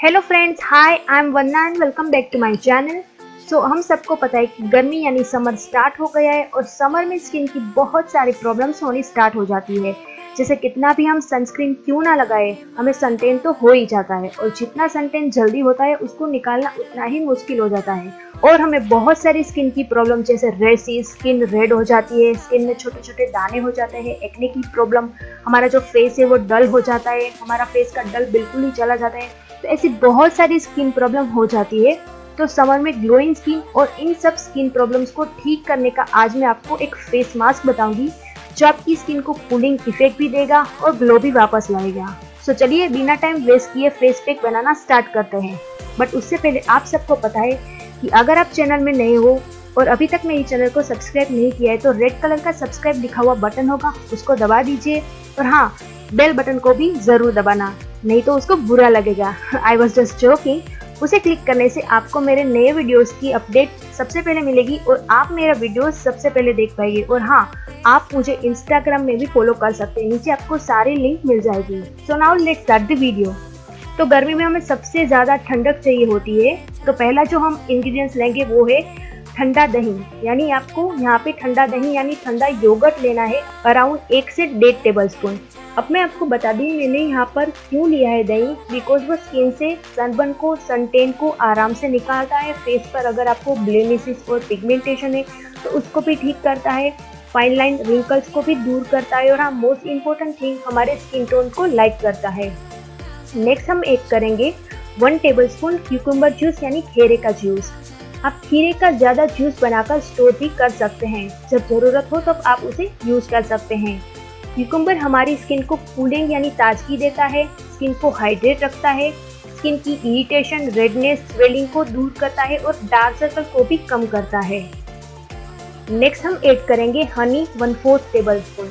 Hello friends hi I am Vandana and welcome back to my channel so हम सबको पता है कि गर्मी यानी समर स्टार्ट हो गया है और समर में स्किन की बहुत सारी प्रॉब्लम्स होनी स्टार्ट हो जाती है। जैसे कितना भी हम सनस्क्रीन क्यों ना लगाए, हमें सनटेन तो हो ही जाता है और जितना सनटेन जल्दी होता है, उसको निकालना उतना ही मुश्किल हो जाता है। और हमें बहुत सारी स्किन की प्रॉब्लम जैसे रेसी स्किन रेड हो जाती है स्किन में छोटे छोटे दाने हो जाते हैं एक्ने की प्रॉब्लम हमारा जो फेस है वो डल हो जाता है, हमारा फेस का डल बिल्कुल ही चला जाता है। तो ऐसी बहुत सारी स्किन प्रॉब्लम हो जाती है तो समर में ग्लोइंग स्किन और इन सब स्किन प्रॉब्लम्स को ठीक करने का आज मैं आपको एक फेस मास्क बताऊँगी, जो आपकी स्किन को कूलिंग इफ़ेक्ट भी देगा और ग्लो भी वापस लाएगा। सो चलिए बिना टाइम वेस्ट किए फेस पैक बनाना स्टार्ट करते हैं। बट उससे पहले आप सबको पता है कि अगर आप चैनल में नए हो और अभी तक मेरे चैनल को सब्सक्राइब नहीं किया है तो रेड कलर का सब्सक्राइब लिखा हुआ बटन होगा, उसको दबा दीजिए और हाँ बेल बटन को भी ज़रूर दबाना। नहीं तो उसको बुरा लगेगा। आई वॉज़ जस्ट जोकिंग उसे क्लिक करने से आपको मेरे नए वीडियोस की अपडेट सबसे पहले मिलेगी और आप मेरा वीडियो सबसे पहले देख पाएँगे। और हाँ आप मुझे इंस्टाग्राम में भी फॉलो कर सकते हैं। नीचे आपको सारी लिंक मिल जाएगी। So now let start the video तो गर्मी में हमें सबसे ज़्यादा ठंडक चाहिए होती है। तो पहला जो हम इंग्रेडिएंट्स लेंगे वो है ठंडा दही, यानी आपको यहाँ पे ठंडा दही, यानी ठंडा योगर्ट लेना है अराउंड एक से डेढ़ टेबल स्पून अब मैं आपको बता दी, मैंने यहाँ पर क्यों लिया है दही? बिकॉज़ वो स्किन से सनबर्न को सनटेन को आराम से निकालता है फेस पर अगर आपको ब्लेमिसिस और पिगमेंटेशन है तो उसको भी ठीक करता है फाइन लाइन रिंकल्स को भी दूर करता है और हाँ मोस्ट इम्पोर्टेंट थिंग हमारे स्किन टोन को लाइट करता है. नेक्स्ट हम एक करेंगे one tablespoon cucumber juice यानी खेरे का जूस आप खीरे का ज़्यादा जूस बनाकर स्टोर भी कर सकते हैं। जब ज़रूरत हो तब आप उसे यूज़ कर सकते हैं। क्यूकुम्बर हमारी स्किन को कूलिंग यानी ताजगी देता है स्किन को हाइड्रेट रखता है स्किन की इरिटेशन रेडनेस स्वेलिंग को दूर करता है और डार्क सर्कल को भी कम करता है। नेक्स्ट हम ऐड करेंगे honey one fourth tablespoon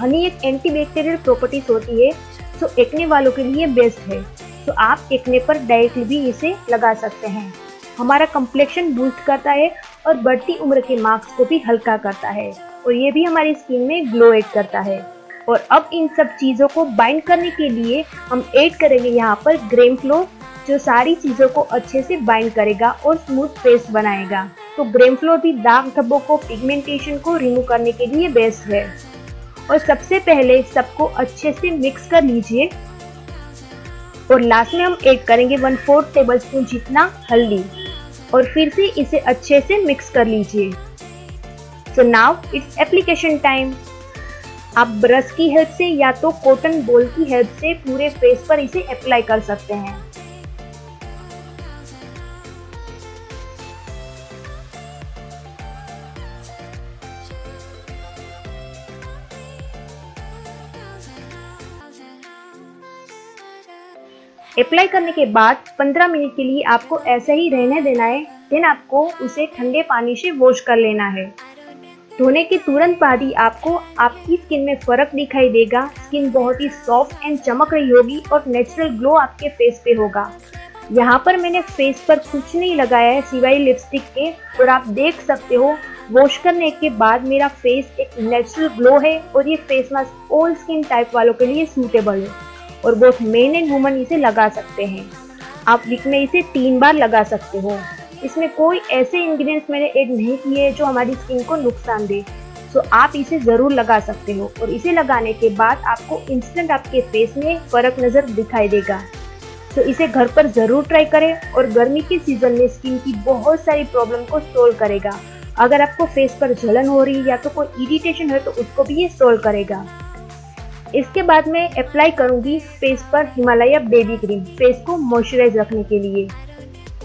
honey एक एंटीबैक्टीरियल प्रॉपर्टीज़ होती है तो एक्ने वालों के लिए बेस्ट है। तो आप एक्ने पर डायरेक्टली भी इसे लगा सकते हैं। हमारा कम्प्लेक्शन बूस्ट करता है और बढ़ती उम्र के मार्क्स को भी हल्का करता है। और ये भी हमारी स्किन में ग्लो एड करता है। और अब इन सब चीज़ों को बाइंड करने के लिए हम ऐड करेंगे यहाँ पर ग्रेम फ्लो जो सारी चीज़ों को अच्छे से बाइंड करेगा और स्मूथ पेस्ट बनाएगा। तो ग्रेम फ्लोर भी दाग धब्बों को पिगमेंटेशन को रिमूव करने के लिए बेस्ट है। और सबसे पहले सबको अच्छे से मिक्स कर लीजिए। और लास्ट में हम ऐड करेंगे वन फोर्थ टेबल स्पून जितना हल्दी। और फिर से इसे अच्छे से मिक्स कर लीजिए। So now it's application time आप ब्रश की हेल्प से या तो कॉटन बॉल की हेल्प से पूरे फेस पर इसे अप्लाई कर सकते हैं। अप्लाई करने के बाद 15 मिनट के लिए आपको ऐसे ही रहने देना है। देन आपको उसे ठंडे पानी से वॉश कर लेना है। धोने के तुरंत बाद ही आपको आपकी स्किन में फ़र्क दिखाई देगा। स्किन बहुत ही सॉफ्ट एंड चमक रही होगी और नेचुरल ग्लो आपके फेस पे होगा। यहाँ पर मैंने फेस पर कुछ नहीं लगाया है सिवाय लिपस्टिक के और आप देख सकते हो वॉश करने के बाद मेरा फेस एक नेचुरल ग्लो है और ये face mask all skin type वालों के लिए सूटेबल है। और बहुत मेन एंड वुमन इसे लगा सकते हैं। आप वीक में इसे तीन बार लगा सकते हो। इसमें कोई ऐसे इंग्रेडिएंट्स मैंने ऐड नहीं किए जो हमारी स्किन को नुकसान दे। सो आप इसे ज़रूर लगा सकते हो और इसे लगाने के बाद आपको इंस्टेंट आपके फेस में फ़र्क नज़र दिखाई देगा। तो इसे घर पर ज़रूर ट्राई करें और गर्मी के सीज़न में स्किन की बहुत सारी प्रॉब्लम को सोल्व करेगा। अगर आपको फेस पर जलन हो रही है या तो कोई इरिटेशन है तो उसको भी ये सोल्व करेगा। इसके बाद मैं अप्लाई करूँगी फेस पर हिमालय बेबी क्रीम फेस को मॉइस्चराइज रखने के लिए।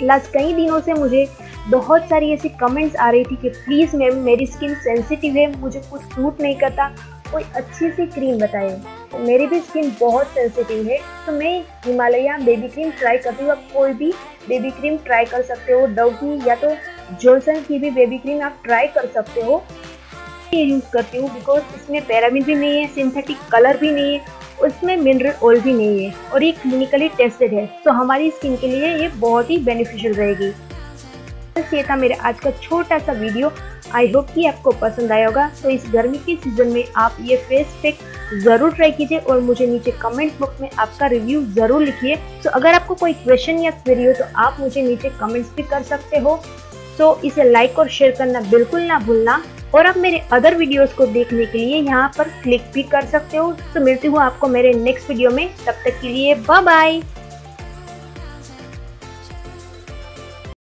लास्ट कई दिनों से मुझे बहुत सारी ऐसी कमेंट्स आ रही थी कि प्लीज़ मैम मेरी स्किन सेंसिटिव है, मुझे कुछ सूट नहीं करता। कोई अच्छी सी क्रीम बताए। तो मेरी भी स्किन बहुत सेंसिटिव है। तो मैं हिमालय बेबी क्रीम ट्राई करती हूँ। आप कोई भी बेबी क्रीम ट्राई कर सकते हो डव की या तो जॉनसन की भी बेबी क्रीम आप ट्राई कर सकते हो। ये यूज़ करती हूँ बिकॉज़ इसमें पैरामिन भी नहीं है सिंथेटिक कलर भी नहीं है, उसमें मिनरल ऑयल भी नहीं है और ये क्लिनिकली टेस्टेड है। तो हमारी स्किन के लिए ये बहुत ही बेनिफिशियल रहेगी। बस ये था मेरे आज का छोटा सा वीडियो आई होप कि आपको पसंद आया होगा। तो इस गर्मी के सीज़न में आप ये फेस पैक ज़रूर ट्राई कीजिए और मुझे नीचे कमेंट बॉक्स में आपका रिव्यू ज़रूर लिखिए। तो अगर आपको कोई क्वेश्चन या क्वेरी हो तो आप मुझे नीचे कमेंट्स भी कर सकते हो। तो इसे लाइक और शेयर करना बिल्कुल ना भूलना। और आप मेरे अदर वीडियोस को देखने के लिए यहाँ पर क्लिक भी कर सकते हो। तो मिलती हूँ आपको मेरे नेक्स्ट वीडियो में। तब तक के लिए बाय बाय